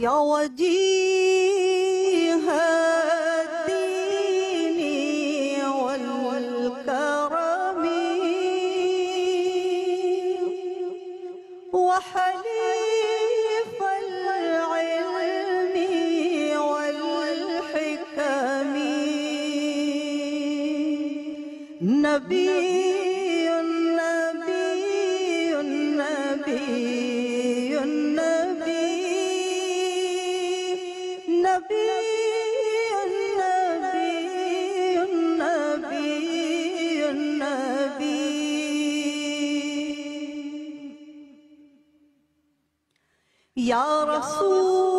要我的。يا رسول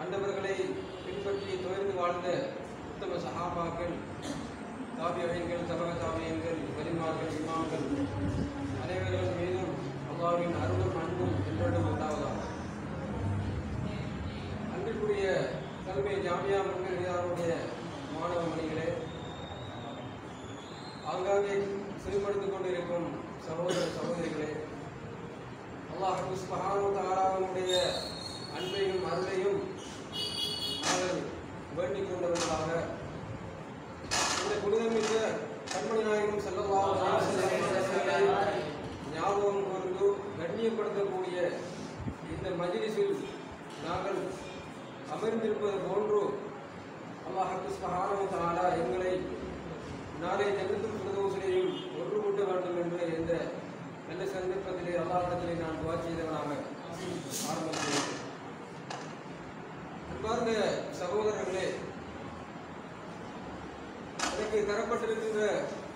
அண்டவர்களை பின்பற்றி துயர்ந்து வாழ்ந்த உத்தம சகாபாக்கள் தாபியங்கள் தபக தாபியங்கள் பரிமார்கள் இமாம்கள் அனைவர்கள் மீதும் அல்லாஹ்வின் அருளும் அன்பும் என்றும் உண்டாவதாக. அன்பிற்குரிய தலைமை ஜாமியா மன்னியாருடைய மாணவ மணிகளே ஆங்காங்கே சிறுபடுத்திக் கொண்டிருக்கும் சகோதர சகோதரிகளே அல்லாஹ் சுப்ஹானஹு தஆலாவுடைய அன்பையும் அருளையும் வேண்டிக் கொண்டவர்களாக இந்த புனிதமிக்க கண்மணி நாயகம் ஸல்லல்லாஹு ஞாபகம் கூர்ந்து கண்ணியப்படுத்தக்கூடிய இந்த மஜ்லிஸில் நாங்கள் அமர்ந்திருப்பது போன்று அல்லாஹ் சுப்ஹானஹு எங்களை நாளை ஜன்னத்துல் ஃபிர்தௌஸிலேயும் ஒன்று கூட்ட வேண்டும் என்று இந்த நல்ல சந்தர்ப்பத்திலே அல்லாஹ்விடத்திலே நான் துவா செய்தவனாக பாருங்க சகோதரர்களே. எனக்கு தரப்பட்டிருக்கின்ற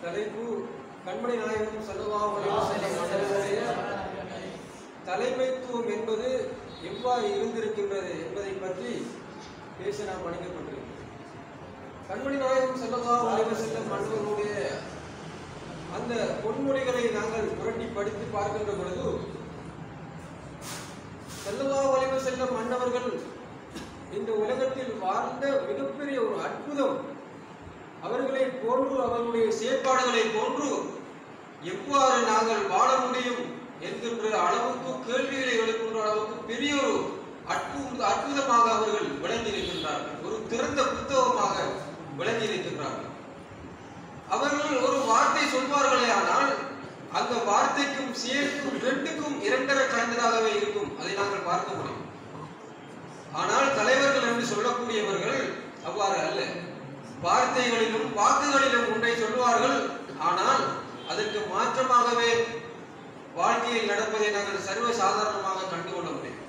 தலைப்பு கண்மணி நாயகம் ஸல்லல்லாஹு தலைமைத்துவம் என்பது எவ்வாறு இருந்திருக்கின்றது என்பதை பற்றி பேச நாம் அழைக்கப்பட்டிருக்கிறோம். கண்மணி நாயகம் செல்லவா அலைஹி செல்லும் மன்னர்களுடைய அந்த பொன்மொழிகளை நாங்கள் புரட்டி படித்து பார்க்கின்ற பொழுது செல்லவா அலைஹி செல்லும் மன்னவர்கள் இந்த உலகத்தில் வாழ்ந்த மிகப்பெரிய ஒரு அற்புதம். அவர்களை போன்று அவர்களுடைய செயற்பாடுகளை போன்று எவ்வாறு நாங்கள் வாழ முடியும் என்கின்ற அளவுக்கு கேள்விகளை எழுப்புகின்ற அளவுக்கு பெரிய ஒரு அற்புத அற்புதமாக அவர்கள் விளங்கியிருக்கின்றார்கள். ஒரு திறந்த புத்தகமாக விளங்கியிருக்கின்றார்கள். அவர்கள் ஒரு வார்த்தை சொல்வார்களே ஆனால் அந்த வார்த்தைக்கும் செயலுக்கும் ரெண்டுக்கும் இரண்டரை கலந்ததாகவே இருக்கும். அதை நாங்கள் பார்க்க முடியும். ஆனால் தலைவர்கள் என்று சொல்லக்கூடியவர்கள் அவ்வாறு அல்ல. வார்த்தைகளிலும் வாக்குகளிலும் ஒன்றை சொல்வார்கள் ஆனால் அதற்கு மாற்றமாகவே வாழ்க்கையில் நடப்பதை நாங்கள் சர்வ சாதாரணமாக கண்டுகொள்ள முடியும்.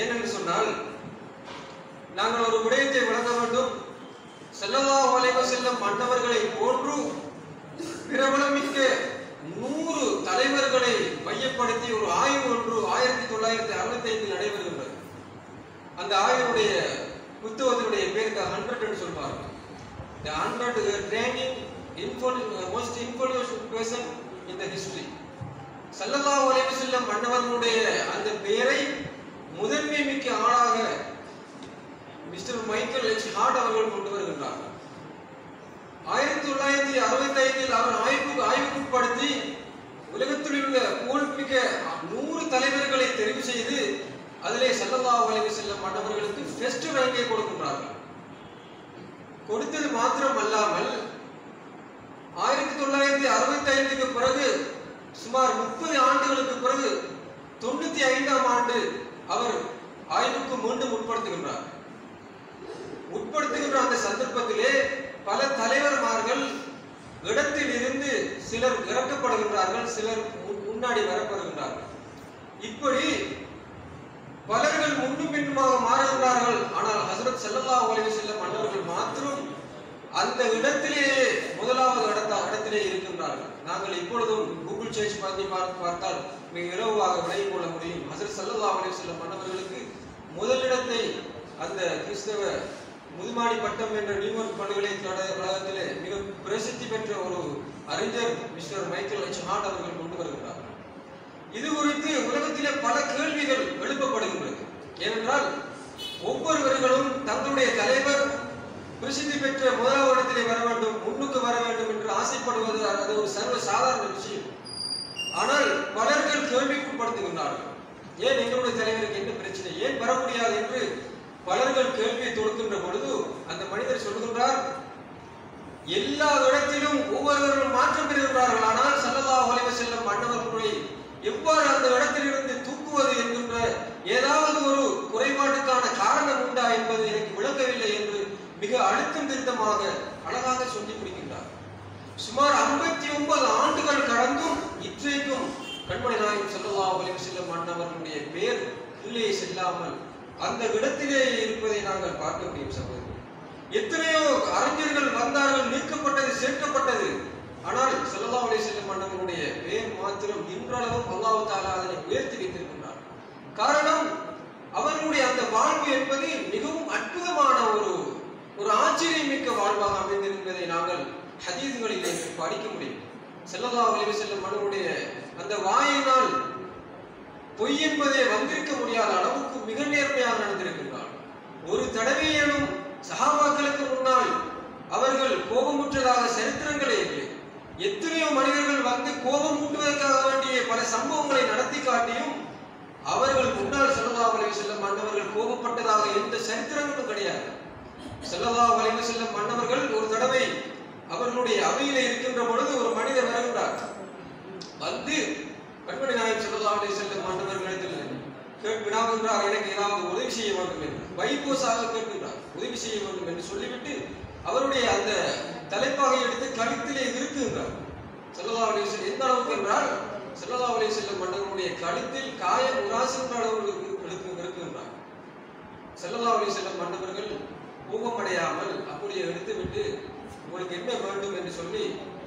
ஏனென்று சொன்னால் நாங்கள் ஒரு விடயத்தை விளங்க வேண்டும். ஸல்லல்லாஹு அலைஹி செல்லும் மன்னவர்களை போன்று பிரபலமிக்க நூறு தலைவர்களை மையப்படுத்தி ஒரு ஆய்வு ஒன்று ஆயிரத்தி தொள்ளாயிரத்தி அறுபத்தி ஐந்தில் நடைபெறுகின்றது. அந்த ஆய்வுடைய புத்தகத்தினுடைய பேர் த ஹண்ட்ரட் சொல்வார் சொல்வார்கள் the hundred training most influential person in the history சல்லல்லா அலைஹி செல்லும் மன்னவர்களுடைய அந்த பெயரை முதன்மை மிக்க ஆளாக மிஸ்டர் மைக்கேல் எச். ஹார்ட் அவர்கள் கொண்டு வருகின்றார்கள். ஆயிரத்தி தொள்ளாயிரத்தி அறுபத்தி ஐந்தில் அவர் ஆய்வு ஆய்வுக்குட்படுத்தி உலகத்தில் உள்ள புகழ்மிக்க நூறு தலைவர்களை தெரிவு செய்து அதிலே செல்லல்லா அலைஹி செல்ல மன்னவர்களுக்கு ஃபெஸ்ட் ரேங்கை கொடுக்கின்றார்கள். கொடுத்தது மாத்திரம் அல்லாமல் ஆயிரத்தி தொள்ளாயிரத்தி அறுபத்தி ஐந்துக்கு பிறகு சுமார் முப்பது ஆண்டுகளுக்கு பிறகு தொண்ணூத்தி ஐந்தாம் ஆண்டு அவர் ஆய்வுக்கு மீண்டும் உட்படுத்துகின்றார். உட்படுத்துகின்ற அந்த சந்தர்ப்பத்திலே பல தலைவர்மார்கள் இடத்தில் இருந்து சிலர் இறக்கப்படுகின்றார்கள் சிலர் முன்- முன்னாடி வரப்படுகின்றார்கள். இப்படி பலர்கள் முன்னும் பின்னுமாக மாறுகின்றார்கள் ஆனால் ஹசரத் செல்லல்லா உலக செல்லும் அன்னவர்கள் மாத்திரம் அந்த இடத்திலேயே முதலாவது இடத்த இடத்திலே இருக்கின்றார்கள். நாங்கள் இப்பொழுதும் கூகுள் சர்ச் பண்ணி பார்த்து பார்த்தால் மிக இலவாக விளங்கிக் கொள்ள முடியும். ஹசரத் செல்லல்லா உலக செல்லும் அன்னவர்களுக்கு முதலிடத்தை அந்த கிறிஸ்தவ முதுமாடி பட்டம் என்ற நியூயார்க் பல்கலைக்கழகத்திலே மிக பிரசித்தி பெற்ற ஒரு அறிஞர் மிஸ்டர் மைக்கேல் எச் ஹார்ட் அவர்கள் கொண்டு வருகிறார். இது குறித்து உலகத்திலே பல கேள்விகள் எழுப்பப்படுகின்றது ஏனென்றால் ஒவ்வொருவர்களும் தங்களுடைய தலைவர் பிரசித்தி பெற்ற முதலாவது இடத்திலே வர வேண்டும் முன்னுக்கு வர வேண்டும் என்று ஆசைப்படுவது அது ஒரு சர்வ சாதாரண விஷயம். ஆனால் பலர்கள் கேள்விக்குட்படுத்துகின்றார்கள். ஏன் எங்களுடைய தலைவருக்கு என்ன பிரச்சனை? ஏன் வர முடியாது என்று பலர்கள் கேள்வியை தொடுக்கின்ற பொழுது அந்த மனிதர் சொல்கின்றார் எல்லா இடத்திலும் ஒவ்வொருவரும் மாற்றம் பெறுகின்றார்கள். ஆனால் ஸல்லல்லாஹு செல்லும் மன்னவர்களுடைய எவ்வாறு அந்த இடத்திலிருந்து தூக்குவது என்கின்ற ஏதாவது ஒரு குறைபாட்டுக்கான காரணம் உண்டா என்பது எனக்கு விளங்கவில்லை என்று மிக அழுத்தம் திருத்தமாக அழகாக சொல்லி முடிக்கின்றார் சுமார் 59 ஆண்டுகள் கடந்தும் இன்றைக்கும் கண்மணி நாயகம் ஸல்லல்லாஹு அலைஹி செல்லும் மன்னவர்களுடைய பேர் கீழே செல்லாமல் அந்த இடத்திலே இருப்பதை நாங்கள் பார்க்க முடியும் சகோதரர் எத்தனையோ அறிஞர்கள் வந்தார்கள் நீக்கப்பட்டது சேர்க்கப்பட்டது. ஆனால் செல்லல்லா அலி செல்லும் மன்னர்களுடைய பேர் மாத்திரம் இன்றளவும் அல்லாஹ் தாலா அதனை உயர்த்தி வைத்திருக்கின்றார். காரணம் அவர்களுடைய அந்த வாழ்வு என்பது மிகவும் அற்புதமான ஒரு ஒரு ஆச்சரியமிக்க வாழ்வாக அமைந்திருப்பதை நாங்கள் ஹதீதுகளிலே படிக்க முடியும். செல்லல்லா அலி செல்லும் மன்னவருடைய அந்த வாயினால் பொய் என்பதே வந்திருக்க முடியாத அளவுக்கு மிக நேர்மையாக நடந்திருக்கிறது ஒரு தடவையேனும் சஹாபாக்களுக்கு முன்னால் அவர்கள் கோபமுற்றதாக சரித்திரங்களே இல்லை எத்தனையோ மனிதர்கள் வந்து கோபம் ஊட்டுவதற்காக வேண்டிய பல சம்பவங்களை நடத்தி காட்டியும் அவர்கள் முன்னால் ஸல்லல்லாஹு அலைஹி செல்லும் மன்னவர்கள் கோபப்பட்டதாக எந்த சரித்திரங்களும் கிடையாது. செல்லதா அலைஹி செல்லும் மன்னவர்கள் ஒரு தடவை அவர்களுடைய அவையில இருக்கின்ற பொழுது ஒரு மனிதர் வருகின்றார். வந்து கண்மணி நாயகம் செல்லதா அலைஹி செல்லும் மன்னவர்களிடத்தில் கேட்கிறார் எனக்கு ஏதாவது உதவி செய்ய வேண்டும் என்று. வைகோசாக கேட்கின்றார் உதவி செய்ய வேண்டும் என்று சொல்லிவிட்டு அவருடைய அந்த தலைப்பாகை எடுத்து கழுத்திலே இருக்குகின்றார் ஸல்லல்லாஹு அலைஹி எந்த அளவுக்கு என்றால் ஸல்லல்லாஹு அலைஹி வஸல்லம் மன்னவருடைய கழுத்தில் காயம் உராசுகின்ற அளவுக்கு இருக்கு- இருக்குகின்றார் ஸல்லல்லாஹு அலைஹி வஸல்லம் மன்னவர்கள் கோபமடையாமல் அப்படியே எடுத்துவிட்டு உங்களுக்கு என்ன வேண்டும்? என்று சொல்லி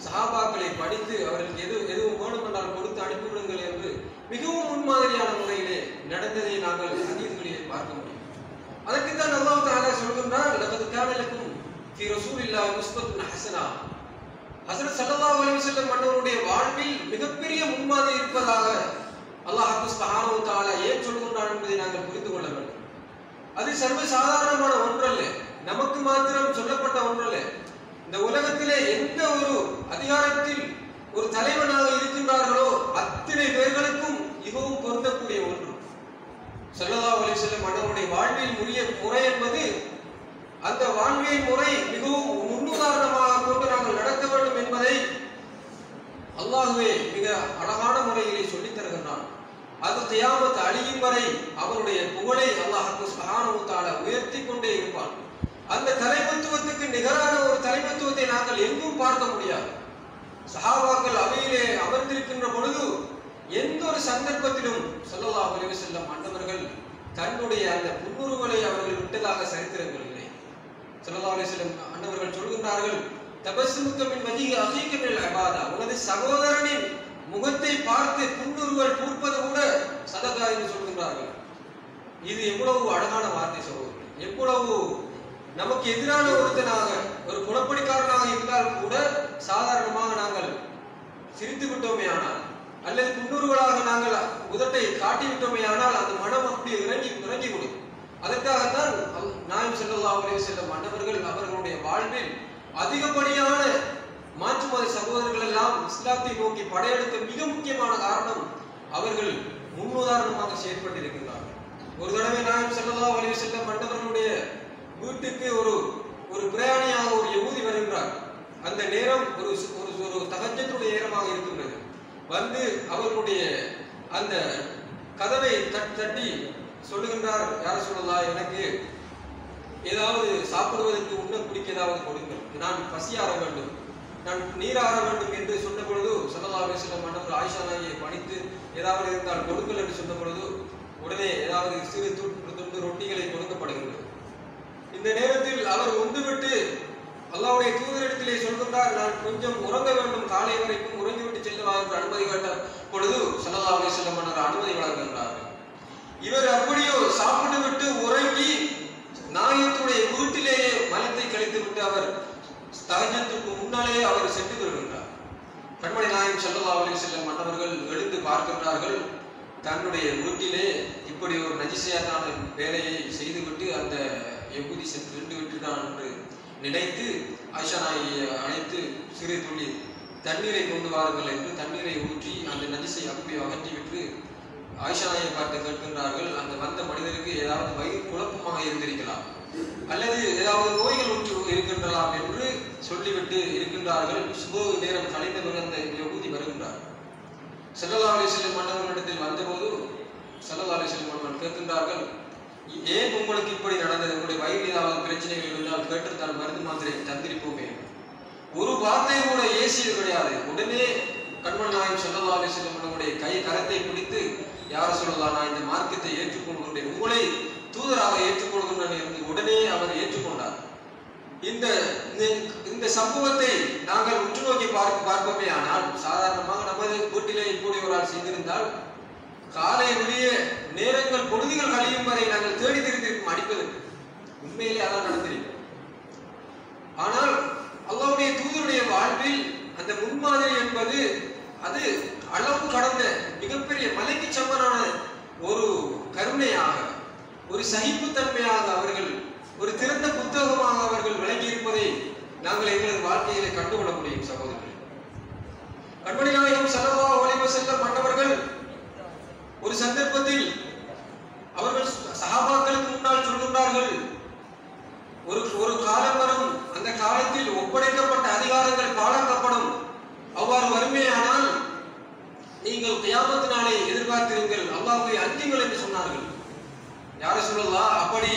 சஹாபாக்களை படித்து அவர்களுக்கு எது எதுவும் வேணும் என்றால் கொடுத்து அனுப்பிவிடுங்கள் என்று மிகவும் முன்மாதிரியான முறையிலே நடந்ததை நாங்கள் ஹதீஸ்களிலே பார்க்க முடியும். அதற்குத்தான் அல்லாஹ் தஆலா சொல்கின்றார் லகத் கான லக்கும் ஃபீ ரசூலில்லாஹி உஸ்வத்துன் ஹசரத் சல்லா ஸல்லல்லாஹு மன்னவருடைய வாழ்வில் மிகப்பெரிய முன்மாதிரி இருப்பதாக அல்லாஹ் சுப்ஹானஹு ஏன் சொல்கின்றான் என்பதை நாங்கள் புரிந்து கொள்ள வேண்டும். அது சர்வ சாதாரணமான ஒன்றல்ல. நமக்கு மாத்திரம் சொல்லப்பட்ட ஒன்றல்ல. இந்த உலகத்திலே எந்த ஒரு அதிகாரத்தில் ஒரு தலைவனாக இருக்கின்றார்களோ அத்தனை பேர்களுக்கும் மிகவும் பொருந்தக்கூடிய ஒன்று. சல்லதா அலைஹி செல்லும் மன்னருடைய வாழ்வில் உரிய முறை என்பது அந்த வாழ்வியல் முறை மிகவும் முன்னுதாரணமாக கொண்டு நாங்கள் நடக்க வேண்டும் என்பதை அல்லாஹுவே மிக அழகான முறையிலே சொல்லித் தருகின்றான். அது தியாமத்து அழியும் வரை அவருடைய புகழை அல்லாஹ் சுப்ஹானஹு உயர்த்தி கொண்டே இருப்பான். அந்த தலைமத்துவத்துக்கு நிகரான ஒரு தலைமத்துவத்தை நாங்கள் எங்கும் பார்க்க முடியாது. சஹாபாக்கள் அவையிலே அமர்ந்திருக்கின்ற பொழுது எந்த ஒரு சந்தர்ப்பத்திலும் சொல்லலா அலைஹி செல்லும் ஆண்டவர்கள் தன்னுடைய அந்த புன்னுருவலை அவர்கள் விட்டதாக சரித்திரங்கள் இல்லை ஸல்லல்லாஹு அலைஹி சொல்கின்றார்கள் தபஸ்ஸுமுக்க மின் அசைக்கின்ற அபாதா உனது சகோதரனின் முகத்தை பார்த்து புன்னுருவல் பூர்ப்பது கூட சதகா என்று சொல்கின்றார்கள். இது எவ்வளவு அழகான வார்த்தை சகோதரர் எவ்வளவு நமக்கு எதிரான ஒருத்தனாக ஒரு குணப்படிக்காரனாக இருந்தால் கூட சாதாரணமாக நாங்கள் சிரித்து விட்டோமே ஆனால் அல்லது குன்னூறுகளாக நாங்கள் உதட்டை காட்டி விட்டோமே ஆனால் அந்த மனம் அப்படி இறங்கி இறங்கி கொடுக்கும் அதற்காகத்தான் நாயம் செல்லல்லா அவரே வஸல்லம் மன்னவர்கள் அவர்களுடைய வாழ்வில் அதிகப்படியான மாற்று சகோதரர்கள் எல்லாம் இஸ்லாத்தை நோக்கி படையெடுத்த மிக முக்கியமான காரணம் அவர்கள் முன்னுதாரணமாக செயற்பட்டிருக்கின்றார்கள். ஒரு தடவை நாயம் செல்லல்லா அவரே வஸல்லம் மன்னவர்களுடைய வீட்டுக்கு ஒரு ஒரு பிரயாணியாக ஒரு எகுதி வருகின்றார். அந்த நேரம் ஒரு ஒரு ஒரு தகஜத்துடைய நேரமாக இருக்கின்றது. வந்து அவர்களுடைய அந்த கதவை தட்- தட்டி சொல்லுகின்றார். யார சொல்லலாம் எனக்கு ஏதாவது சாப்பிடுவதற்கு உண்ண குடிக்க ஏதாவது கொடுங்கள். நான் பசியாற வேண்டும். நான் நீராற வேண்டும் என்று சொன்ன பொழுது சல்லல்லாஹு சில மன்னர் ஆயிஷா நாயை பணித்து ஏதாவது இருந்தால் கொடுங்கள் என்று சொன்ன பொழுது உடனே ஏதாவது சிறு துண்டு துண்டு ரொட்டிகளை கொடுக்கப்படுகிறது இந்த நேரத்தில் அவர் உண்டுவிட்டு அல்லாவுடைய தூதரிடத்திலே சொல்கின்றார் நான் கொஞ்சம் உறங்க வேண்டும். காலை வரைக்கும் உறங்கிவிட்டு செல்லவா? என்று அனுமதி கேட்ட பொழுது சல்லல்லாஹு சில மன்னர் அனுமதி வழங்குகின்றார்கள். இவர் அப்படியோ சாப்பிட்டு விட்டு உறங்கி நாயத்துடைய வீட்டிலேயே மலத்தை கழித்து விட்டு அவர் தகஜத்துக்கு முன்னாலே அவர் சென்று வருகின்றார் கண்மணி நாயகம் ஸல்லல்லாஹு செல்லும் வஸல்லம் மன்னவர்கள் எழுந்து பார்க்கின்றார்கள் தன்னுடைய வீட்டிலே இப்படி ஒரு நஜிசையான வேலையை செய்துவிட்டு அந்த எகுதி சென்று நின்று விட்டுட்டான் என்று நினைத்து ஆயிஷா நாயை அழைத்து சிறு துள்ளி தண்ணீரை கொண்டு வாருங்கள் என்று தண்ணீரை ஊற்றி அந்த நஜிசை அப்படியே அகற்றிவிட்டு ஆயிஷாயை பார்த்து கேட்கின்றார்கள் அந்த வந்த மனிதருக்கு ஏதாவது வயிறு குழப்பமாக இருந்திருக்கலாம். அல்லது ஏதாவது நோய்கள் ஒன்று இருக்கின்றலாம் என்று சொல்லிவிட்டு இருக்கின்றார்கள். சுப நேரம் கலைந்த அந்த யகுதி வருகின்றார். சல்லல்லா செல்லும் மன்னவர்களிடத்தில் வந்தபோது சல்லல்லா செல்லும் மன்னவன் கேட்கின்றார்கள் ஏன் உங்களுக்கு இப்படி நடந்தது? உங்களுடைய வயிறு ஏதாவது பிரச்சனைகள் இருந்தால் கேட்டிருந்தால் மருந்து மாத்திரை தந்திருப்போமே. ஒரு வார்த்தை கூட ஏசியது கிடையாது. உடனே கண்மன் நாயம் சல்லல்லா அலிஸ்லம் மன்னவனுடைய கை கரத்தை பிடித்து யார சொல்லலாம்? நான் இந்த மார்க்கத்தை ஏற்றுக்கொள்கின்றேன் உங்களை தூதராக ஏற்றுக்கொள்கின்றேன் என்று உடனே அவர் ஏற்றுக்கொண்டார். இந்த இந்த- இந்த சம்பவத்தை நாங்கள் உற்று நோக்கி பார்க்க பார்ப்போமே ஆனால் சாதாரணமாக நமது வீட்டிலே இப்படி ஒரு ஆள் செய்திருந்தால் காலை வெளியே நேரங்கள் பொழுதுகள் கழியும் வரை நாங்கள் தேடி தெரிந்திருக்கும் அடிப்பதற்கு. உண்மையிலே அதான் நடந்திருக்கும் ஆனால் அல்லாவுடைய தூதருடைய வாழ்வில் அந்த முன்மாதிரி என்பது அது அளவு கடந்த மிகப்பெரிய மலைக்கு சமனான ஒரு கருணையாக ஒரு சகிப்புத்தன்மையாக அவர்கள் ஒரு திறந்த புத்தகமாக அவர்கள் விளங்கி இருப்பதை நாங்கள் எங்களது வாழ்க்கையிலே கண்டுகொள்ள முடியும் சகோதரர்கள். கண்மணி நாயகம் ஸல்லல்லாஹு செல்ல பட்டவர்கள் மன்னவர்கள் ஒரு சந்தர்ப்பத்தில் அவர்கள் சகாபாக்களுக்கு முன்னால் சொல்கின்றார்கள் ஒரு ஒரு காலம் வரும் அந்த காலத்தில் ஒப்படைக்கப்பட்ட அதிகாரங்கள் பாழாக்கப்படும் அவ்வாறு வறுமையானால் நீங்கள் கியாமத்து நாளை எதிர்பார்த்திருங்கள் அஞ்சுங்கள் என்று சொன்னார்கள். யார சொல்லலாம்? அப்படி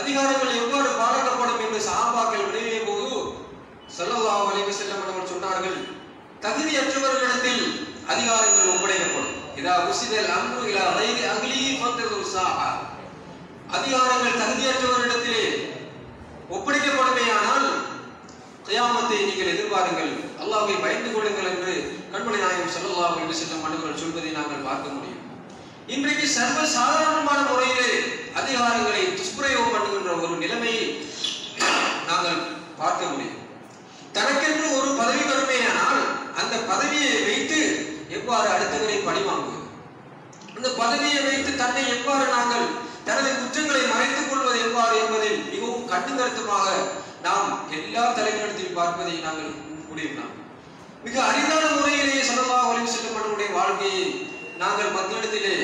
அதிகாரங்கள் எவ்வாறு பாராட்டப்படும் என்று சஹாபாக்கள் விளைவிய போது செல்லல்லா வலிவு செல்லம் அவர்கள் சொன்னார்கள் தகுதியற்றவர்களிடத்தில் அதிகாரங்கள் ஒப்படைக்கப்படும் இதா உசிதல் அன்பு இலா கைரி அகிலி ஃபந்தது சாஹா அதிகாரங்கள் தகுதியற்றவரிடத்திலே ஒப்படைக்கப்படுமேயானால் கயாமத்தை நீங்கள் எதிர்பாருங்கள். அல்லாஹை பயந்து கொள்ளுங்கள் என்று கண்மணி நாயகம் செல்லல்லா வலிவு செல்லம் மன்னர்கள் சொல்வதை நாங்கள் பார்க்க முடியும். இன்றைக்கு சர்வ சாதாரணமான முறையிலே அதிகாரங்களை துஷ்பிரயோகம் பண்ணுகின்ற ஒரு நிலைமையை நாங்கள் பார்க்க முடியும். தனக்கென்று ஒரு பதவி வறுமையானால் அந்த பதவியை வைத்து எவ்வாறு அடுத்தவரை பழி வாங்குவது? அந்த பதவியை வைத்து தன்னை எவ்வாறு நாங்கள் தனது குற்றங்களை மறைத்துக் கொள்வது எவ்வாறு என்பதில் மிகவும் கட்டுக்கருத்துமாக நாம் எல்லா தலைவரிடத்தில் பார்ப்பதை நாங்கள் முடியும் மிக அரிதான முறையிலேயே ஸல்லல்லாஹு செல்லும் நம்முடைய வாழ்க்கையை நாங்கள் மக்களிடத்திலே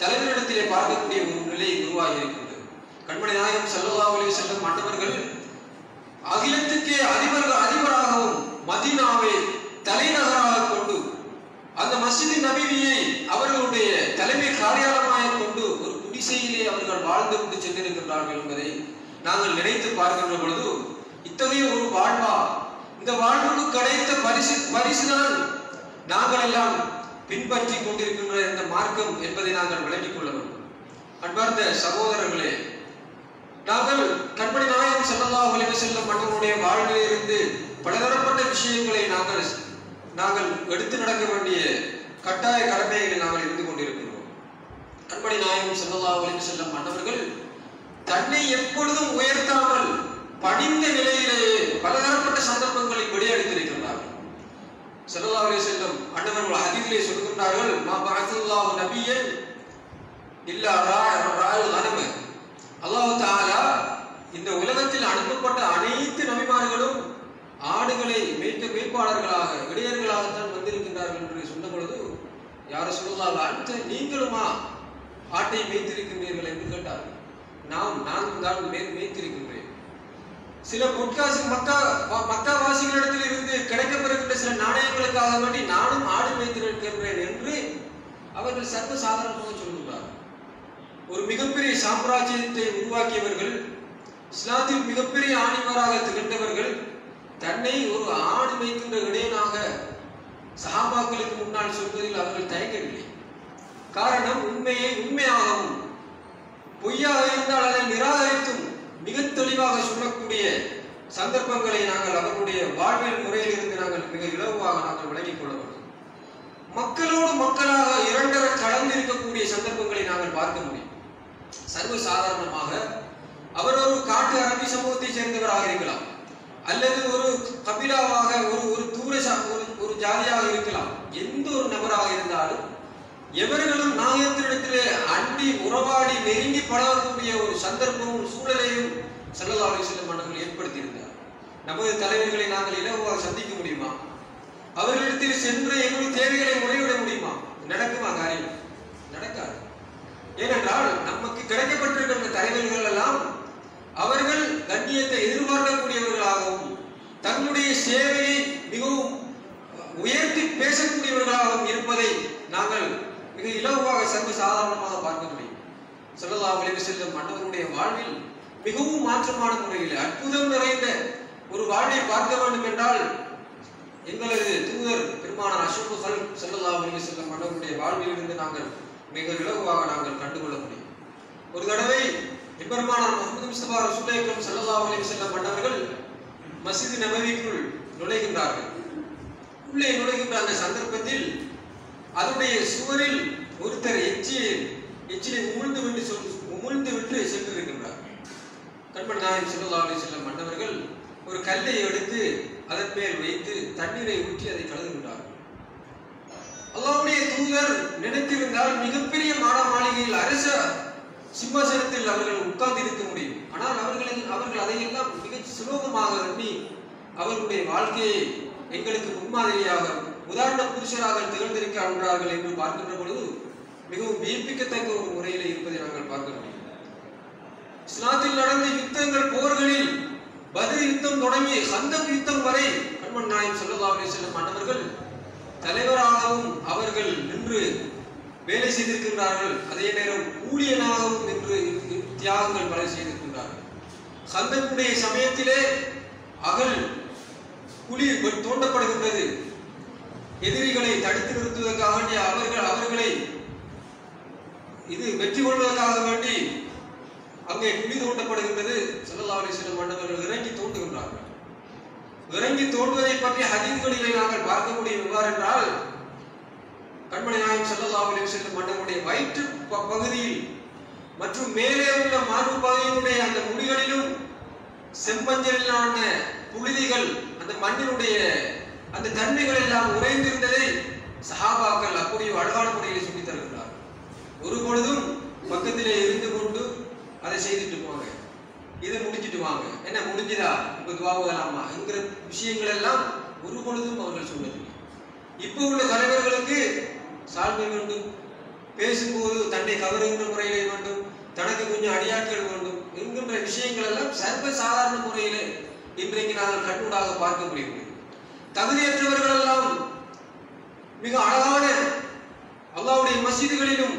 தலைவரிடத்திலே பார்க்கக்கூடிய ஒரு நிலை உருவாகி இருக்கின்றது. கண்மணி நாயகம் ஸல்லல்லாஹு அலைஹி வஸல்லம் மன்னவர்கள் அகிலத்துக்கே அதிபர் அதிபராகவும் மதீனாவை தலைநகராக கொண்டு அந்த மசிதி நபிவியை அவர்களுடைய தலைமை காரியாலயமாக கொண்டு ஒரு குடிசையிலே அவர்கள் வாழ்ந்து கொண்டு சென்றிருக்கின்றார்கள் என்பதை நாங்கள் நினைத்து பார்க்கின்ற பொழுது இத்தகைய ஒரு வாழ்வா? இந்த வாழ்வுக்கு கிடைத்த பரிசு பரிசுதான் நாங்கள் எல்லாம் பின்பற்றி கொண்டிருக்கின்ற இந்த மார்க்கம் என்பதை நாங்கள் விளங்கிக் கொள்ள வேண்டும். அன்பார்ந்த சகோதரர்களே நாங்கள் கண்மணி நாயகம் ஸல்லல்லாஹு செல்லும் வஸல்லம் மன்னனுடைய இருந்து பலதரப்பட்ட விஷயங்களை நாங்கள் நாங்கள் எடுத்து நடக்க வேண்டிய கட்டாய கடமைகளில் நாங்கள் இருந்து கொண்டிருக்கிறோம் கண்மணி நாயகம் ஸல்லல்லாஹு செல்லும் வஸல்லம் மன்னவர்கள் தன்னை எப்பொழுதும் உயர்த்தாமல் பணிந்த நிலையிலேயே பலதரப்பட்ட சந்தர்ப்பங்களை வெளியெடுத்திருக்கிறார்கள் ஹதீஸிலே சொல்கின்றார்கள் மா பஅத்தல்லாஹு நபியன் இல்லா ரால் கனம அல்லாஹ் தஆலா இந்த உலகத்தில் அனுப்பப்பட்ட அனைத்து நபிமார்களும் ஆடுகளை மேய்த்த மேய்ப்பாளர்களாக இடையர்களாகத்தான் வந்திருக்கின்றார்கள் என்று சொன்ன பொழுது யார் சொல்லலாம் அடுத்த நீங்களுமா ஆட்டை மேய்த்திருக்கின்றீர்கள்? என்று கேட்டார்கள். நாம் நான் தான் மேய்த்திருக்கின்றேன். சில பொற்காசு மக்கா வ- மக்கா வாசிகளிடத்தில் இருந்து கிடைக்கப்பெறுகின்ற சில நாணயங்களுக்காக வேண்டி நானும் ஆடு மேய்த்திருக்கின்றேன் என்று அவர்கள் சர்வ சாதாரணமாக சொல்கின்றார்கள் ஒரு மிகப்பெரிய சாம்ராஜ்யத்தை உருவாக்கியவர்கள் இஸ்லாத்தில் மிகப்பெரிய ஆணிவராக திகழ்ந்தவர்கள் தன்னை ஒரு ஆடு வைக்கின்ற இடையனாக சஹாபாக்களுக்கு முன்னால் சொல்வதில் அவர்கள் தயங்கவில்லை. காரணம் உண்மையை உண்மையாகவும் பொய்யாக இருந்தால் அதை நிராகரித்தும் மிக தெளிவாக சொல்லக்கூடிய சந்தர்ப்பங்களை நாங்கள் அவர்களுடைய வாழ்வியல் முறையில் இருந்து நாங்கள் மிக இலவாக நாங்கள் விளங்கிக் கொள்ள வேண்டும். மக்களோடு மக்களாக இரண்டர கலந்து இருக்கக்கூடிய சந்தர்ப்பங்களை நாங்கள் பார்க்க முடியும். சர்வ சாதாரணமாக அவர் ஒரு காட்டு அரபி சமூகத்தை சேர்ந்தவராக இருக்கலாம். அல்லது ஒரு கபிலாவாக ஒரு ஒரு தூர ஒரு ஒரு ஜாதியாக இருக்கலாம். எந்த ஒரு நபராக இருந்தாலும் எவர்களும் நாயகத்தினிடத்திலே அன்பி உறவாடி நெருங்கி பழகக்கூடிய ஒரு சந்தர்ப்பமும் சூழலையும் ஸல்லல்லாஹு செல்லும் மன்னர்கள் ஏற்படுத்தியிருந்தார் நமது தலைவர்களை நாங்கள் இலவாக சந்திக்க முடியுமா? அவர்களிடத்தில் சென்று எங்களுடைய தேவைகளை முறையிட முடியுமா? நடக்குமா காரியம்? நடக்காது. ஏனென்றால் நமக்கு கிடைக்கப்பட்டிருக்கின்ற தலைவர்கள் எல்லாம் அவர்கள் கண்ணியத்தை எதிர்பார்க்கக்கூடியவர்களாகவும் தன்னுடைய சேவையை மிகவும் உயர்த்தி பேசக்கூடியவர்களாகவும் இருப்பதை நாங்கள் மிக இலகுவாக சர்வ சாதாரணமாக பார்க்க முடியும். ஸல்லல்லாஹு விளைவு செல்லும் மன்னவருடைய வாழ்வில் மிகவும் மாற்றமான முறையில் அற்புதம் நிறைந்த ஒரு வாழ்வை பார்க்க வேண்டும் என்றால் எங்களது தூதர் பெருமானார் அஷோகுகள் ஸல்லல்லாஹு விளைவு செல்லும் மன்னவருடைய வாழ்வில் இருந்து நாங்கள் மிக இலகுவாக நாங்கள் கண்டுகொள்ள முடியும். ஒரு தடவை எம்பெருமானார் முகமது முஸ்தபா ரசூலுல்லாஹி ஸல்லல்லாஹு விளைவு செல்லும் மன்னவர்கள் மசிதி நபவிக்குள் நுழைகின்றார்கள். உள்ளே நுழைகின்ற அந்த சந்தர்ப்பத்தில் அதனுடைய சுவரில் ஒருத்தர் எச்சியை எச்சிலை உமிழ்ந்து விட்டு சொல் உமிழ்ந்து விட்டு சென்றிருக்கின்றார். கண்பன் நாயன் ஸல்லல்லாஹு அலைஹி மன்னவர்கள் ஒரு கல்லை எடுத்து அதன் மேல் வைத்து தண்ணீரை ஊற்றி அதை கலந்துகின்றார் அல்லாவுடைய தூதர் நினைத்திருந்தால் மிகப்பெரிய மாட மாளிகையில் அரச சிம்மாசனத்தில் அவர்கள் உட்கார்ந்து இருக்க முடியும். ஆனால் அவர்கள் அவர்கள் அதையெல்லாம் மிக சுலோகமாக எண்ணி அவர்களுடைய வாழ்க்கையை எங்களுக்கு முன்மாதிரியாக உதாரண புருஷராக திகழ்ந்திருக்கிறார்கள் என்று பார்க்கின்ற பொழுது மிகவும் வியப்பிக்கத்தக்க ஒரு முறையில் இருப்பதை நாங்கள் பார்க்க முடியும் இஸ்லாத்தில் நடந்த யுத்தங்கள் போர்களில் பதில் யுத்தம் தொடங்கி சந்த யுத்தம் வரை கண்மன் நாயம் சொல்லதாவே செல்லும் மன்னவர்கள் தலைவராகவும் அவர்கள் நின்று வேலை செய்திருக்கின்றார்கள். அதே நேரம் ஊழியனாகவும் நின்று தியாகங்கள் பல செய்திருக்கின்றார்கள். ஹந்தக்குடைய சமயத்திலே அகல் குழி தோண்டப்படுகின்றது. எதிரிகளை தடுத்து நிறுத்துவதற்காக வேண்டிய அவர்கள் அவர்களை இது வெற்றி கொள்வதற்காக வேண்டி அங்கே குழி தோண்டப்படுகின்றது. ஸல்லல்லாஹு அலைஹி வஸல்லம் இறங்கி தோண்டுகின்றார்கள். இறங்கி தோண்டுவதை பற்றி ஹதீஸ்களிலே நாங்கள் பார்க்க முடியும் எவ்வாறு என்றால் கண்மணி நாயகம் ஸல்லல்லாஹு அலைஹி வஸல்லம் வயிற்று ப- பகுதியில் மற்றும் மேலே உள்ள மார்பு பகுதியினுடைய அந்த முடிகளிலும் செம்பஞ்சலிலான புழுதிகள் அந்த மண்ணினுடைய அந்த தன்மைகள் எல்லாம் உறைந்திருந்ததை சஹாபாக்கள் அப்படியே அழகான முறையில் சொல்லித் தருகிறார் ஒரு பொழுதும் பக்கத்திலே இருந்து கொண்டு அதை செய்துட்டு போங்க. இதை முடிச்சுட்டு வாங்க. என்ன முடிஞ்சுதா? இப்ப துவாபலாமா என்கிற விஷயங்கள் எல்லாம் ஒரு பொழுதும் அவர்கள் சொன்னதில்லை இப்போ உள்ள தலைவர்களுக்கு சால்வை வேண்டும் பேசும்போது தன்னை கவருகின்ற முறையிலே வேண்டும் தனக்கு கொஞ்சம் அடியாட்கள் வேண்டும் என்கின்ற விஷயங்கள் எல்லாம் சர்வ சாதாரண முறையிலே இன்றைக்கு நாங்கள் கண்ணூடாக பார்க்க முடியும் தகுதியற்றவர்கள் எல்லாம் மிக அழகான அல்லாவுடைய மசீதுகளிலும்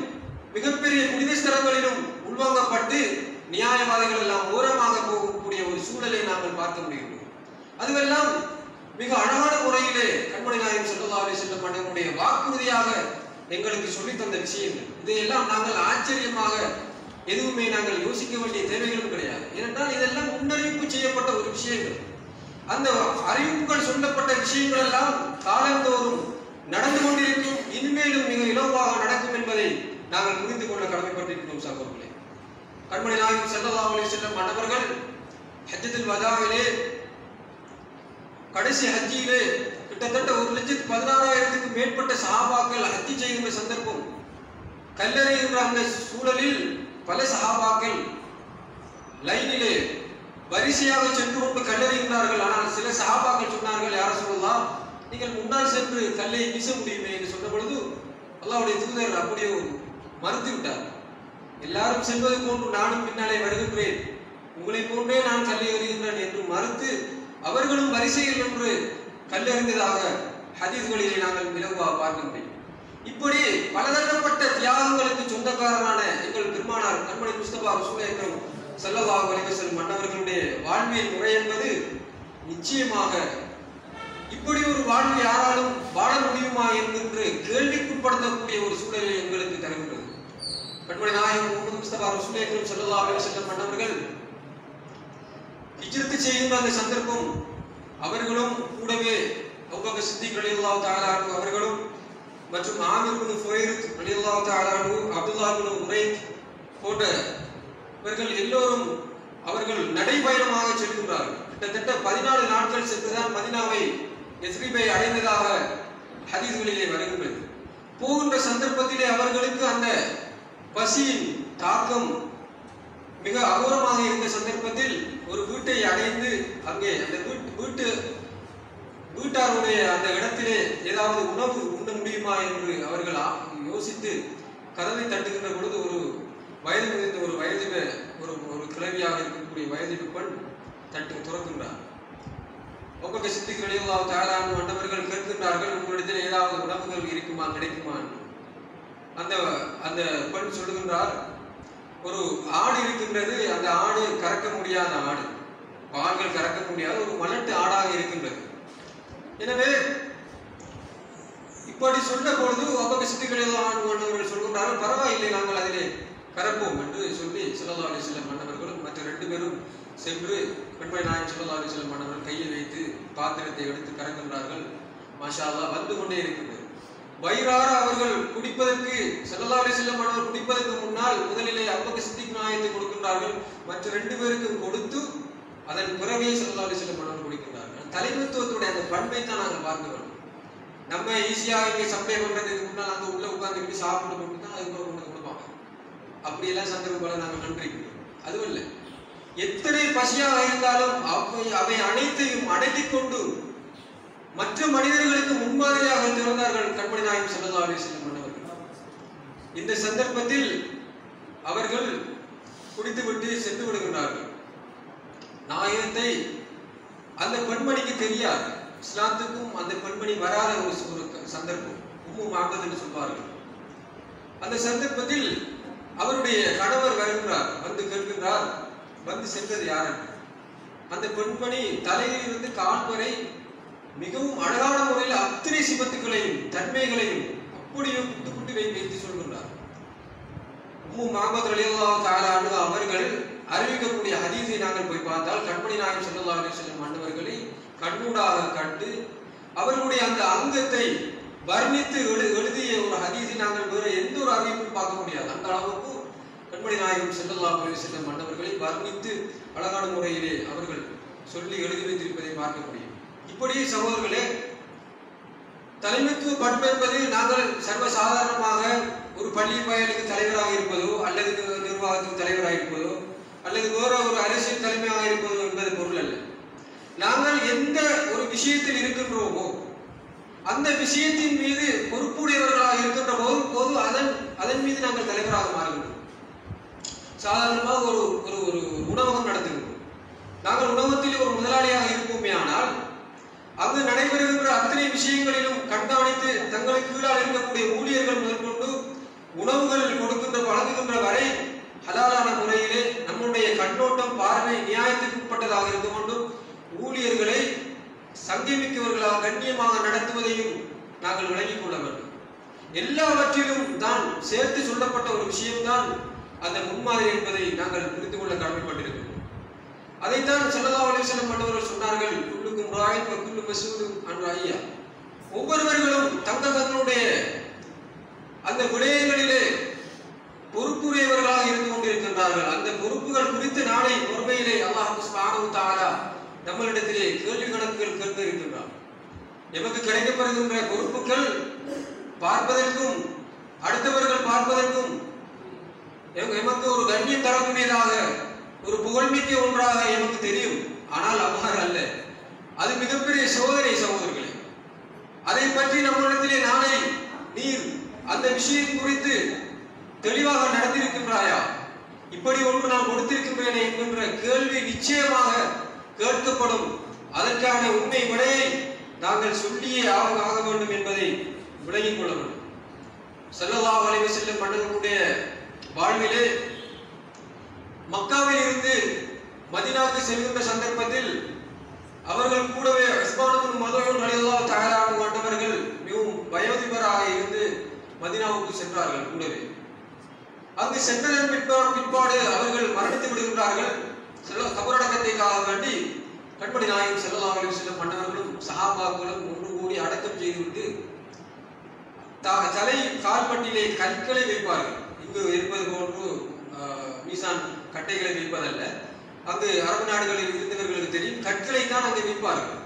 மிகப்பெரிய புனித ஸ்தலங்களிலும் உள்வாங்கப்பட்டு நியாயவாதிகள் எல்லாம் ஓரமாக போகக்கூடிய ஒரு சூழலை நாங்கள் பார்க்க முடியும் அதுவெல்லாம் மிக அழகான முறையிலே கண்மணி நாயகம் ஸல்லல்லாஹு அலைஹி வஸல்லம் மன்னனுடைய வாக்குறுதியாக எங்களுக்கு சொல்லித் தந்த விஷயங்கள். இதையெல்லாம் நாங்கள் ஆச்சரியமாக எதுவுமே நாங்கள் யோசிக்க வேண்டிய தேவைகளும் கிடையாது. ஏனென்றால் இதெல்லாம் முன்னறிவிப்பு செய்யப்பட்ட ஒரு விஷயங்கள். அந்த அறிவிப்புகள் சொல்லப்பட்ட விஷயங்கள் எல்லாம் காலந்தோறும் நடந்து கொண்டிருக்கும் இனிமேலும் மிக இலவாக நடக்கும் என்பதை நாங்கள் புரிந்து கொள்ள கடமைப்பட்டிருக்கிறோம் சகோதரர்களே. கண்மணி நாயகம் ஸல்லல்லாஹு அலைஹி வஸல்லம் மன்னவர்கள் ஹஜ்ஜத்தில் வதாவிலே கடைசி ஹஜ்ஜியிலே கிட்டத்தட்ட ஒரு லட்சத்து பதினாறாயிரத்துக்கு மேற்பட்ட சஹாபாக்கள் ஹஜ்ஜி செய்கின்ற சந்தர்ப்பம். கல்லறைகின்ற அந்த சூழலில் பல சஹாபாக்கள் லைனிலே வரிசையாக சென்று கொண்டு கல்லறிந்தார்கள் ஆனால் சில சகாபாக்கள் சொன்னார்கள் யார சொல்லலாம் நீங்கள் முன்னால் சென்று கல்லை வீச முடியுமே? என்று சொன்ன பொழுது அல்லாவுடைய தூதர் அப்படியே மறுத்து விட்டார். எல்லாரும் செல்வது போன்று நானும் பின்னாலே வருகின்றேன். உங்களை போன்றே நான் கல்லை எறிகின்றேன் என்று மறுத்து அவர்களும் வரிசையில் என்று கல்லறிந்ததாக ஹதீஸ்களிலே நாங்கள் விலகுவா பார்க்கின்றேன் இப்படி பலதரப்பட்ட தியாகங்களுக்கு சொந்தக்காரனான எங்கள் பெருமானார் கண்மணி முஸ்தபா ரசூலுல்லாஹி ஸல்லல்லாஹு அலைஹி வஸல்லம் மன்னவர்களுடைய வாழ்வியல் முறை என்பது நிச்சயமாக இப்படி ஒரு வாழ்வு யாராலும் வாழ முடியுமா என்று கேள்விக்குட்படுத்தக்கூடிய ஒரு சூழலை எங்களுக்கு தருகின்றது. கண்மணி நாயகம் முகமது முஸ்தபா ரசூலேக்கரும் ஸல்லல்லாஹு அலைஹி மன்னவர்கள் ஹிஜ்ரத் செய்கின்ற அந்த சந்தர்ப்பம் அவர்களும் கூடவே அவ்வக சித்திக் ரலியல்லாஹு தஆலா அவர்களும் மற்றும் ஆமிர் குனு ஃபுரைத் ரலியல்லாஹு தஆலா அன்ஹு அப்துல்லாஹ் உரைத் போன்ற இவர்கள் எல்லோரும் அவர்கள் நடைபயணமாக செல்கின்றார்கள். கிட்டத்தட்ட பதினாலு நாட்கள் சென்றுதான் மதினாவை எஸ்ரிபை அடைந்ததாக ஹதீஸ்களிலே வருகின்றது. போகின்ற சந்தர்ப்பத்திலே அவர்களுக்கு அந்த பசியின் தாக்கம் மிக அகோரமாக இருந்த சந்தர்ப்பத்தில் ஒரு வீட்டை அடைந்து அங்கே அந்த வீட்டு வீட்டு வீட்டாருடைய அந்த இடத்திலே ஏதாவது உணவு உண்ண முடியுமா என்று அவர்கள் ஆ- யோசித்து கதவை தட்டுகின்ற பொழுது ஒரு வயது முதிர்ந்த ஒரு வயது ஒரு ஒரு கிழவியாக இருக்கக்கூடிய வயது பெண் தட்டு துறக்கின்றார் ஒவ்வொரு சித்திகளில் தயாரான மண்டபர்கள் கேட்கின்றார்கள் உங்களிடத்தில் ஏதாவது உணவுகள் இருக்குமா கிடைக்குமா அந்த அந்த பெண் சொல்லுகின்றார் ஒரு ஆடு இருக்கின்றது அந்த ஆடு கறக்க முடியாத ஆடு. பால்கள் கறக்க முடியாத ஒரு மலட்டு ஆடாக இருக்கின்றது. எனவே இப்படி சொன்ன பொழுது அப்பக சித்திகளில் ஆண்டவர்கள் சொல்கின்றார்கள் பரவாயில்லை நாங்கள் அதிலே கறப்போம் என்று சொல்லி சிலல்லா அலி வஸல்லம் மன்னவர்களும் மற்ற ரெண்டு பேரும் சென்று பெண்மை நாயன் சிலல்லா அலி வஸல்லம் மன்னவர்கள் கையை வைத்து பாத்திரத்தை எடுத்து கறக்கின்றார்கள் மஷாலா வந்து கொண்டே இருக்கிறது வயிறார அவர்கள் குடிப்பதற்கு ஸல்லல்லாஹு அலி வஸல்லம் மன்னவர் குடிப்பதற்கு முன்னால் முதலிலே அப்பக சித்திக் நாயத்தை கொடுக்கின்றார்கள். மற்ற ரெண்டு பேருக்கும் கொடுத்து அதன் பிறகே ஸல்லல்லாஹு அலி வஸல்லம் மன்னவர் குடிக்கின்றார்கள். தலைமைத்துவத்துடைய அந்த பண்பை தான் நாங்கள் பார்க்கிறோம் நம்ம ஈஸியா இங்கே சப்ளை பண்றதுக்கு முன்னால் அங்கே உள்ள உட்கார்ந்துக்கிட்டு சாப்பிட்டு போட்டு தான் அதுக்கு அப்படியெல்லாம் சந்தர்ப்பங்களை நாங்கள் நன்றி அதுவும் இல்லை. எத்தனை பசியாக இருந்தாலும் அவை அவை அனைத்தையும் அடக்கிக் கொண்டு மற்ற மனிதர்களுக்கு முன்மாதிரியாக திறந்தார்கள். கண்மணி நாயகம் ஸல்லல்லாஹு அலைஹி வஸல்லம் இந்த சந்தர்ப்பத்தில் அவர்கள் குடித்துவிட்டு சென்று விடுகின்றார்கள். நாயகத்தை அந்த பெண்மணிக்கு தெரியாது. இஸ்லாத்துக்கும் அந்த பெண்மணி வராத ஒரு சந்தர்ப்பம். உம்மு மாபத் என்று சொல்வார்கள். அந்த சந்தர்ப்பத்தில் அவருடைய கணவர் வருகிறார் வந்து கேட்கின்றார் வந்து சென்றது யார்? அந்த பெண்மணி தலையிலிருந்து கால் வரை மிகவும் அழகான முறையில் அத்தனை சிபத்துகளையும் தன்மைகளையும் அப்படியே குட்டு குட்டி வை வைத்து சொல்கின்றார். உம்மு முகமது ரலியல்லாஹு தஆலா அவர்கள் அறிவிக்கக்கூடிய ஹதீஸை நாங்கள் போய் பார்த்தால் கண்மணி நாயகம் செல்லல்லா அலைஹி வஸல்லம் மன்னவர்களை கண்ணூடாக கண்டு அவர்களுடைய அந்த அங்கத்தை வர்ணித்து எழு எழுதிய ஒரு ஹதீஸை நாங்கள் வேறு எந்த ஒரு அறிவிப்பும் பார்க்க முடியாது. அந்த அளவுக்கு கண்மணி நாயகம் செல்லல்லா அலைஹி வஸல்லம் மன்னவர்களை வர்ணித்து அழகான முறையிலே அவர்கள் சொல்லி எழுதி வைத்திருப்பதை பார்க்க முடியும். இப்படி சகோதரர்களே தலைமைத்துவ பண்பு என்பது நாங்கள் சர்வசாதாரணமாக ஒரு பள்ளி பயனுக்கு தலைவராக இருப்பதோ அல்லது நிர்வாகத்துக்கு தலைவராக இருப்பதோ அல்லது வேற ஒரு அரசியல் தலைமையாக இருப்பதோ என்பது பொருள் அல்ல. நாங்கள் எந்த ஒரு விஷயத்தில் இருக்கின்றோமோ அந்த விஷயத்தின் மீது பொறுப்புடையவர்களாக இருக்கின்ற போது போது அதன் அதன் மீது நாங்கள் தலைவராக மாறுகின்றோம் சாதாரணமாக ஒரு ஒரு ஒரு உணவகம் நடத்துகின்றோம் நாங்கள் உணவகத்தில் ஒரு முதலாளியாக இருப்போமே ஆனால் அங்கு நடைபெறுகின்ற அத்தனை விஷயங்களிலும் கண்காணித்து தங்களுக்கு கீழால் இருக்கக்கூடிய ஊழியர்கள் முதற்கொண்டு உணவுகள் கொடுக்கின்ற வழங்குகின்ற வரை ஹலாலான முறையிலே நம்முடைய கண்ணோட்டம் பார்வை நியாயத்துக்கு உட்பட்டதாக இருந்து கொண்டும் ஊழியர்களை சங்கமிக்கவர்களாக கண்ணியமாக நடத்துவதையும் நாங்கள் விளங்கிக் கொள்ள வேண்டும். எல்லாவற்றிலும் தான் சேர்த்து சொல்லப்பட்ட ஒரு விஷயம்தான் அந்த முன்மாதிரி என்பதை நாங்கள் புரிந்து கொள்ள கடமைப்பட்டிருக்கிறோம். அதைத்தான் ஸல்லல்லாஹு அலிசலம் வஸல்லம் மன்னவர்கள் சொன்னார்கள் குல்லுக்கும் ராயின் வ குல்லு மஸ்ஊலும் ஐயா. ஒவ்வொருவர்களும் தங்க தங்களுடைய அந்த விடயங்களிலே பொறுப்புடையவர்களாக இருந்து கொண்டிருக்கின்றார்கள். அந்த பொறுப்புகள் குறித்து நாளை பொறுமையிலே அல்லாஹ் சுப்ஹானஹு தாரா நம்மளிடத்திலே கேள்வி கணக்குகள் கேட்க எமக்கு கிடைக்கப்படுகின்ற பொறுப்புகள் பார்ப்பதற்கும் அடுத்தவர்கள் பார்ப்பதற்கும் எமக்கு ஒரு கண்ணியம் தரக்கூடியதாக ஒரு புகழ்மிக்க ஒன்றாக எமக்கு தெரியும். ஆனால் அவ்வாறு அல்ல. அது மிகப்பெரிய சோதனை சகோதரர்களே. அதை பற்றி நம்மளிடத்திலே நாளை நீர் அந்த விஷயம் குறித்து தெளிவாக நடத்தியிருக்கின்றாயா? இப்படி ஒன்று நான் கொடுத்திருக்கின்றேன் என்கின்ற கேள்வி நிச்சயமாக கேட்கப்படும். அதற்கான உண்மை விடையை நாங்கள் சொல்லியே ஆக ஆக வேண்டும் என்பதை விளங்கிக் கொள்ள வேண்டும் ஸல்லல்லாஹு வளைவு செல்லும் மன்னர்களுடைய வாழ்விலே மக்காவில் இருந்து மதினாவுக்கு செல்கின்ற சந்தர்ப்பத்தில் அவர்கள் கூடவே அஸ்மானத்தின் மதுவும் அலியல்லாஹு தஆலா மாட்டவர்கள் மிகவும் வயோதிபராக இருந்து மதினாவுக்கு சென்றார்கள் கூடவே. அங்கு சென்றதன் பிற்பாடு பிற்பாடு அவர்கள் மரணித்து விடுகின்றார்கள். செல்ல கபரடக்கத்தைக்காக வேண்டி கண்மணி நாயகம் செல்லலாம் அலைஹி மன்னர்களும் சகாபாக்களும் ஒன்று கூடி அடக்கம் செய்துவிட்டு த- தலை கால்பட்டிலே கற்களை வைப்பார்கள். இங்கு இருப்பது போன்று மீசான் கட்டைகளை வைப்பதல்ல. அங்கு அரபு நாடுகளில் இருந்தவர்களுக்கு தெரியும் கற்களை தான் அங்கே வைப்பார்கள்.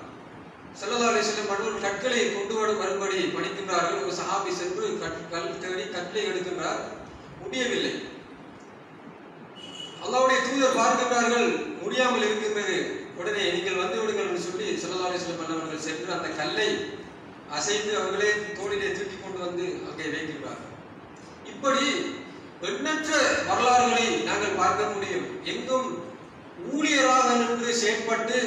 செல்லல்லா அலிஸ்லம் மன்னர்கள் கற்களை கொண்டு வரும் வரும்படி பணிக்கின்றார்கள். ஒரு சஹாபி சென்று கற்- கல் தேடி கற்களை எடுக்கின்றார். முடியவில்லை. அல்லாவுடைய தூதர் பார்க்கின்றார்கள். முடியாமல் இருக்கின்றது. உடனே நீங்கள் வந்து விடுங்கள் என்று சொல்லி செல்லல்லா அலிஸ்லம் மன்னர்கள் சென்று அந்த கல்லை அசைத்து அவர்களே தோளிலே தூக்கி கொண்டு வந்து அங்கே வைக்கின்றார்கள். இப்படி எண்ணற்ற வரலாறுகளை நாங்கள் பார்க்க முடியும். எங்கும் ஊழியராக நின்று செயற்பட்டு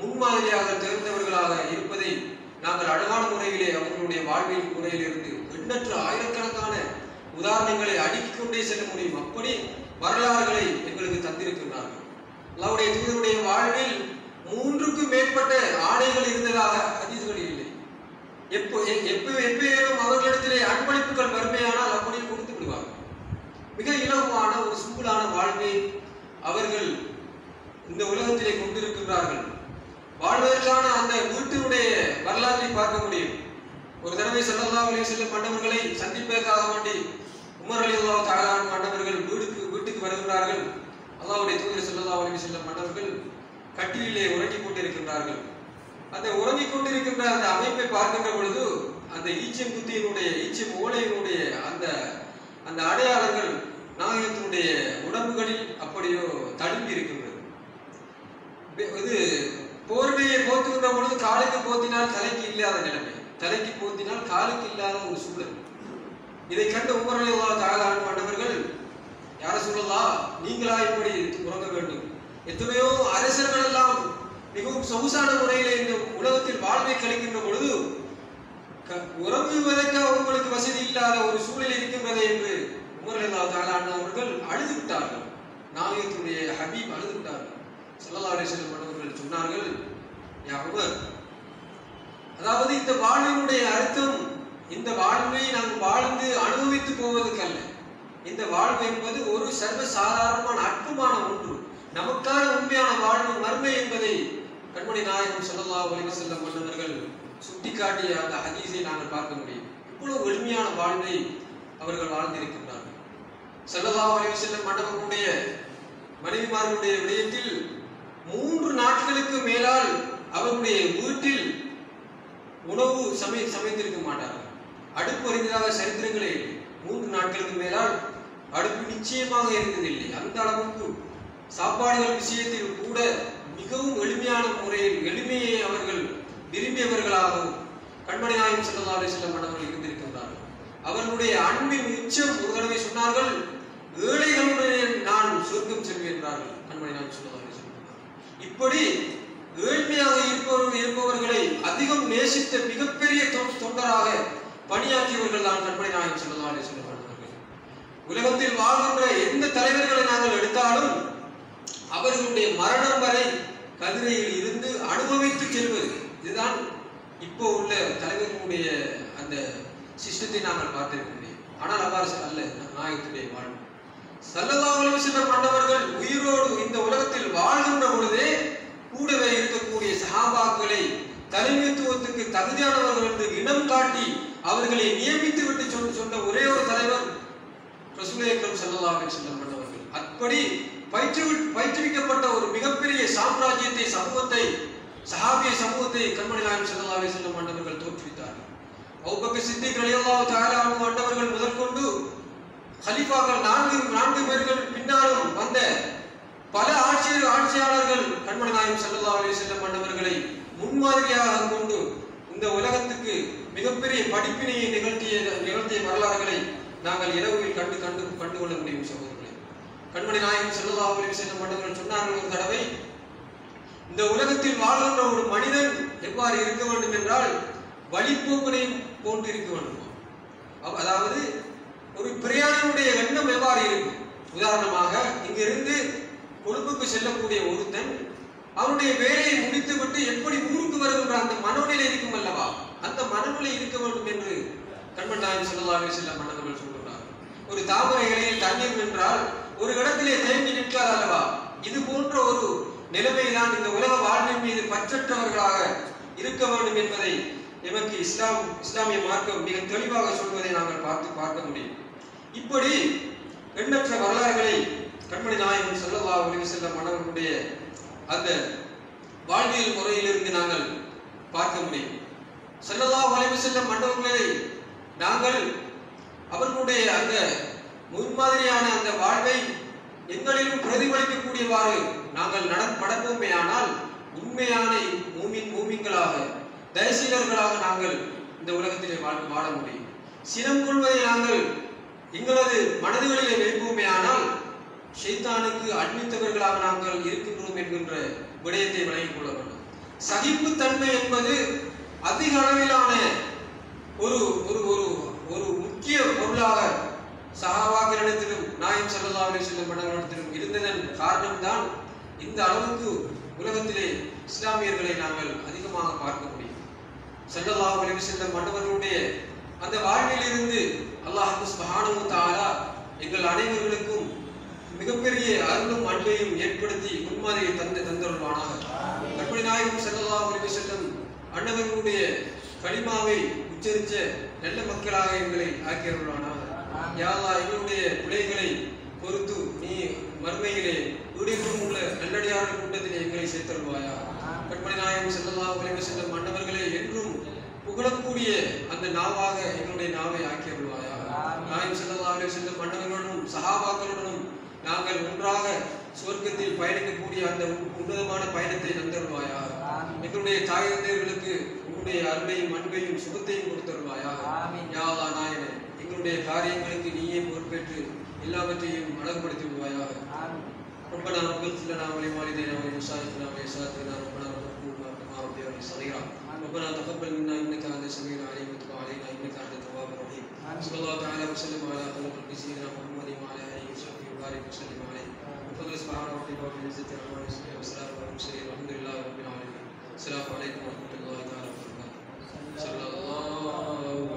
முன்மாதிரியாக தெரிந்தவர்களாக இருப்பதை நாங்கள் அழகான முறையிலே அவர்களுடைய வாழ்வியல் முறையிலிருந்து எண்ணற்ற ஆயிரக்கணக்கான உதாரணங்களை அடுக்கிக் கொண்டே செல்ல முடியும். அப்படி வரலாறுகளை எங்களுக்கு தந்திருக்கின்றார்கள். அல்லாவுடைய தூதருடைய வாழ்வில் மூன்றுக்கும் மேற்பட்ட ஆணைகள் இருந்ததாக அதிசுகள் இல்லை. எப்போ எ- எப்ப எப்பேனும் அவர்களிடத்திலே அன்பளிப்புகள் வறுமையானால் அப்படியே கொடுத்து விடுவார்கள். மிக இலகுவான ஒரு சிம்பிளான வாழ்வை அவர்கள் இந்த உலகத்திலே கொண்டிருக்கின்றார்கள். வாழ்வதற்கான அந்த வீட்டினுடைய வரலாற்றை பார்க்க முடியும். ஒரு தடவை செல்லல்லா அலைஹி வஸல்லம் மன்னவர்களை சந்திப்பதற்காக வேண்டி உமர் அலி தஆலா அன்ஹு மன்னவர்கள் வீட்டுக்கு வருகிறார்கள் அல்லாவுடைய தூதர் செல்லதா அலைஹி செல்லும் மன்னர்கள் கட்டிலே உறங்கிக் கொண்டிருக்கின்றார்கள். அந்த உறங்கிக் கொண்டிருக்கின்ற அந்த அமைப்பை பார்க்கின்ற பொழுது அந்த ஈச்சம் குத்தியினுடைய ஈச்சம் ஓலையினுடைய அந்த அந்த அடையாளங்கள் நாயகத்தினுடைய உடம்புகளில் அப்படியோ தழும்பி இருக்கின்றது. இது போர்வையை போத்துகின்ற பொழுது காலுக்கு போத்தினால் தலைக்கு இல்லாத நிலைமை. தலைக்கு போத்தினால் காலுக்கு இல்லாத ஒரு சூழல். இதை கண்ட உமரலிவா தாகலான் ஆண்டவர்கள் யார சொல்லலாம் நீங்களா இப்படி உறங்க வேண்டும். எத்தனையோ அரசர்கள் எல்லாம் மிகவும் சொகுசான முறையில் இந்த உலகத்தில் வாழ்வை கழிக்கின்ற பொழுது க- உறங்குவதற்கு அவங்களுக்கு வசதி இல்லாத ஒரு சூழல் இருக்கின்றது என்று உமரலிவா தாகலான் அவர்கள் அழுது விட்டார்கள் நாயகத்துடைய ஹபீப் அழுது விட்டார்கள் ஸல்லல்லாஹு அலைஹி அவர்கள் சொன்னார்கள் யா உமர் அதாவது இந்த வாழ்வினுடைய அர்த்தம் இந்த வாழ்வை நாம் வாழ்ந்து அனுபவித்து போவதற்கல்ல. இந்த வாழ்வு என்பது ஒரு சர்வ சாதாரணமான அற்புமான ஒன்று. நமக்கான உண்மையான வாழ்வு மர்மை என்பதை கண்மணி நாயகம் ஸல்லல்லாஹு ஒளிவு செல்ல மன்னவர்கள் சுட்டிக்காட்டிய அந்த ஹதீஸை நாங்கள் பார்க்க முடியும். இவ்வளவு எளிமையான வாழ்வை அவர்கள் வாழ்ந்திருக்கின்றார்கள். ஸல்லல்லாஹு ஒளிவு வஸல்லம் மண்டபமுடைய மனைவிமார்களுடைய விடயத்தில் மூன்று நாட்களுக்கு மேலால் அவருடைய வீட்டில் உணவு சமை சமைத்திருக்க மாட்டார்கள். அடுப்பு அறிந்ததாக சரித்திரங்களே மூன்று நாட்களுக்கு மேலால் அடுப்பு நிச்சயமாக இருந்ததில்லை அந்த அளவுக்கு சாப்பாடுகள் விஷயத்தில் கூட மிகவும் எளிமையான முறையில் எளிமையை அவர்கள் விரும்பியவர்களாகவும் கண்மணி நாயகம் ஸல்லல்லாஹு அலைஹி வஸல்லம் அவர்கள் இருந்திருக்கின்றார்கள். அவர்களுடைய அன்பின் உச்சம் ஒரு தடவை சொன்னார்கள் ஏழைகளுடன் நான் சொர்க்கம் செல்வேன் என்றார்கள். கண்மணி நாயகம் ஸல்லல்லாஹு அலைஹி இப்படி ஏழ்மையாக இருப்பவர்கள் இருப்பவர்களை அதிகம் நேசித்த மிகப்பெரிய தொண்டராக பணியாற்றியவர்கள் தான் கண்மணி நாயகம் ஸல்லல்லாஹு அலைஹி உலகத்தில் வாழ்கின்ற எந்த தலைவர்களை நாங்கள் எடுத்தாலும் அவர்களுடைய மரணம் வரை கதிரையில் இருந்து அனுபவித்து செல்வது. இதுதான் இப்போ உள்ள தலைவர்களுடைய அந்த சிஸ்டத்தை நாங்கள் பார்த்திருக்க முடியும் ஆனால் அவ்வாறு அல்ல. நாயகத்துடைய வாழ்வு. ஸல்லல்லாஹு அலைஹி மன்னவர்கள் உயிரோடு இந்த உலகத்தில் வாழ்கின்ற பொழுதே கூடவே இருக்கக்கூடிய சஹாபாக்களை தலைமைத்துவத்துக்கு தகுதியானவர்கள் என்று இனம் காட்டி அவர்களை நியமித்து விட்டு சொன்ன சொன்ன ஒரே ஒரு தலைவர் ரசூல் அக்ரம் செல்லப்பட்டவர்கள் அப்படி பயிற்று பயிற்றுவிக்கப்பட்ட ஒரு மிகப்பெரிய சாம்ராஜ்யத்தை சமூகத்தை சஹாபிய சமூகத்தை கண்மணி நாயம் ஸல்லல்லாஹு செல்லும் வஸல்லம் ஆண்டவர்கள் தோற்றுவித்தார்கள். அவுபக்க சித்திக் ரலியல்லாஹு தஆலா ஆண்டவர்கள் முதற்கொண்டு ஹலிஃபாக்கள் நான்கு நான்கு பேர்கள் பின்னாலும் வந்த பல ஆட்சியர் ஆட்சியாளர்கள் கண்மணி நாயம் ஸல்லல்லாஹு அலைஹி வஸல்லம் ஆண்டவர்களை முன்மாதிரியாக கொண்டு இந்த உலகத்துக்கு மிகப்பெரிய படிப்பினையை நிகழ்த்திய நிகழ்த்திய வரலாறுகளை நாங்கள் இரவில் கண்டு கண்டு கண்டுகொள்ள முடியும் சகோதரர்களே. கண்மணி நாயகம் ஸல்லல்லாஹு அலைஹி வஸல்லம் ஆண்டவர்கள் சொன்னார்கள் ஒரு தடவை இந்த உலகத்தில் வாழ்கின்ற ஒரு மனிதன் எவ்வாறு இருக்க வேண்டும் என்றால் வழிப்போக்கனை போன்று இருக்க வேண்டும் அதாவது ஒரு பிரயாணியுடைய எண்ணம் எவ்வாறு இருக்கும்? உதாரணமாக இங்கிருந்து கொழும்புக்கு செல்லக்கூடிய ஒருத்தன் அவனுடைய வேலையை முடித்துவிட்டு எப்படி ஊருக்கு வருகின்ற அந்த மனநிலை இருக்கும் அல்லவா? அந்த மனநிலை இருக்க வேண்டும் என்று கண்மன் நாயகம் செல்லலாவே செல்ல மன்னர்கள் சொல்கிறார் ஒரு தாமரை இலையில் தண்ணீர் நின்றால் ஒரு இடத்திலே தேங்கி நிற்காது அல்லவா? இது போன்ற ஒரு நிலைமைதான் இந்த உலக வாழ்வின் மீது பற்றற்றவர்களாக இருக்க வேண்டும் என்பதை எமக்கு இஸ்லாம் இஸ்லாமிய மார்க்கம் மிக தெளிவாக சொல்வதை நாங்கள் பார்த்து பார்க்க முடியும். இப்படி எண்ணற்ற வரலாறுகளை கண்மணி நாயகன் செல்லவா உலக செல்ல மன்னர்களுடைய அந்த வாழ்வியல் முறையிலிருந்து நாங்கள் பார்க்க முடியும். செல்லல்லா ஒளிவு செல்ல மண்டபங்களை நாங்கள் அவர்களுடைய அந்த முன்மாதிரியான அந்த வாழ்வை எங்களிலும் பிரதிபலிக்கக்கூடியவாறு நாங்கள் நட நடப்போமே ஆனால் உண்மையான மூமின் மூமின்களாக தயசீலர்களாக நாங்கள் இந்த உலகத்திலே வாழ வாழ முடியும். சினம் கொள்வதை நாங்கள் எங்களது மனதுகளிலே வைப்போமே ஆனால் ஷைத்தானுக்கு அண்மித்தவர்களாக நாங்கள் இருக்கின்றோம் என்கின்ற விடயத்தை விளங்கிக் கொள்ள வேண்டும். சகிப்புத்தன்மை என்பது அதிக அளவிலான ஒரு ஒரு ஒரு ஒரு முக்கிய பொருளாக சகாபாக்களிடத்திலும் நாயம் சல்லா அலி செல்லும் மன்னர்களிடத்திலும் இருந்ததன் காரணம்தான் இந்த அளவுக்கு உலகத்திலே இஸ்லாமியர்களை நாங்கள் அதிகமாக பார்க்க முடியும். சல்லல்லா அலி செல்லும் மன்னவர்களுடைய அந்த வாழ்வில் இருந்து அல்லாஹ் சுப்ஹானஹு தஆலா எங்கள் அனைவர்களுக்கும் மிகப்பெரிய அருளும் அன்பையும் ஏற்படுத்தி முன்மாதிரியை தந்து தந்தருள்வானாக. கற்பனை நாயகம் ஸல்லல்லாஹு அலைஹி வஸல்லம் அன்னவர்களுடைய களிமாவை உச்சரித்த நல்ல மக்களாக எங்களை ஆக்கியருள்வானாக யாவா எங்களுடைய பிழைகளை பொறுத்து நீ மறுமையிலே வீடிற்கும் உள்ள நல்லடியார்கள் கூட்டத்திலே எங்களை சேர்த்தருவாயா கற்பனை நாயகம் ஸல்லல்லாஹு அலைஹி செல்லும் மன்னவர்களே என்றும் புகழக்கூடிய அந்த நாவாக எங்களுடைய நாவை ஆக்கியருள்வாயா நாயம் ஸல்லல்லாஹு அலைஹி செல்லும் மன்னவர்களுடனும் சகாபாக்களுடனும் நாங்கள் ஒன்றாக சுவர்க்கத்தில் பயணிக்கக்கூடிய அந்த உன்னதமான பயணத்தை தந்தருள்வாயா. எங்களுடைய தாய் தந்தையர்களுக்கு உன்னுடைய அருளையும் அன்பையும் சுகத்தையும் கொடுத்தருள்வாயா யா அல்லாஹ் நாயனே எங்களுடைய காரியங்களுக்கு நீயே பொறுப்பேற்று எல்லாவற்றையும் அழகுபடுத்தி விடுவாயாக ربنا اغفر لنا ولوالدينا ولمشايخنا ولاساتذتنا ربنا وارحمنا كما ربياني صغيرا ربنا تقبل منا انك انت السميع العليم وتب علينا انك انت التواب الرحيم صلى الله تعالى وسلم على خير خلق سيدنا محمد وعلى اله وصحبه وبارك وسلم عليه وفضل سبحان ربك رب العزه عما يصفون وسلام على المرسلين والحمد لله رب العالمين السلام عليكم ورحمه الله تعالى وبركاته sallallahu